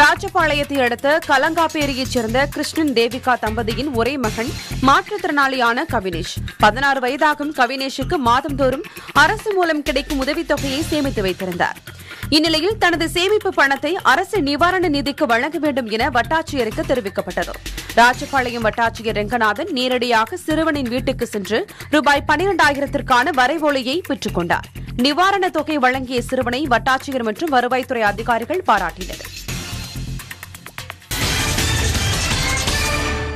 ராஜபாளையத்தை அடுத்த கலங்காப்பேரியைச் சேர்ந்த கிருஷ்ணன் தேவிகா தம்பதியின் ஒரே மகன் மாற்றுத்திறனாளியான கவினேஷ். பதினாறு வயதாகும் கவினேஷுக்கு மாதந்தோறும் அரசு மூலம் கிடைக்கும் உதவித்தொகையை சேமித்து வைத்திருந்தார். இந்நிலையில் தனது சேமிப்பு பணத்தை அரசு நிவாரண நிதிக்கு வழங்க வேண்டும் என வட்டாட்சியருக்கு தெரிவிக்கப்பட்டது. ராஜபாளையம் வட்டாட்சியர் ரெங்கநாதன் நேரடியாக சிறுவனின் வீட்டுக்கு சென்று ரூபாய் பனிரெண்டாயிரத்திற்கான வரைவோலையை பெற்றுக் கொண்டார் நிவாரணத் தொகை வழங்கிய சிறுவனை வட்டாட்சியர் மற்றும் வருவாய்த்துறை அதிகாரிகள் பாராட்டினர்.